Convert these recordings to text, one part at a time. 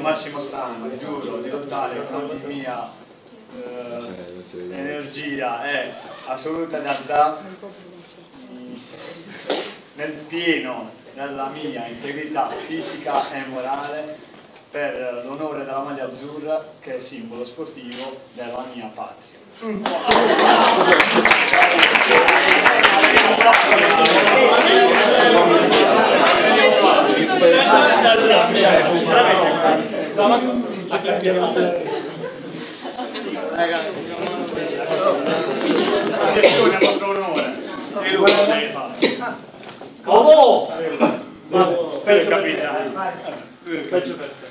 massimo stampo, giuro, di lottare con ogni mia eh, energia e assoluta realtà nel pieno della mia integrità fisica e morale per l'onore della maglia azzurra che è simbolo sportivo della mia patria. Lezione a vostro onore. E lui se fa. Oh! Per capitano. Peggio per te.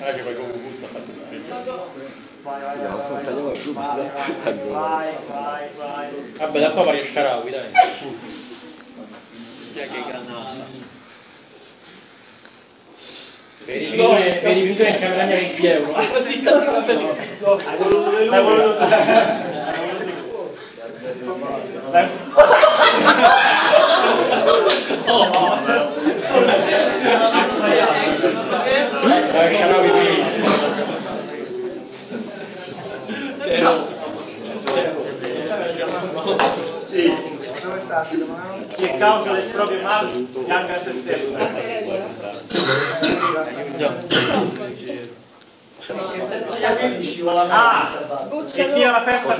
Ah, che qualcuno gusta a fare Vai, vai, vai, vai, vai, vai, vai. Vabbè, da qua pari a Sharawi, dai. Chi è che granata? Per i vincitori per i vincitori in camera mia 20 euro. Così cattiva bellissimo. Dai, volevo- Dai, Dove sta? Chi è causa del proprio male pianga a se stesso. Che senso gli amici? Ah, e fino alla festa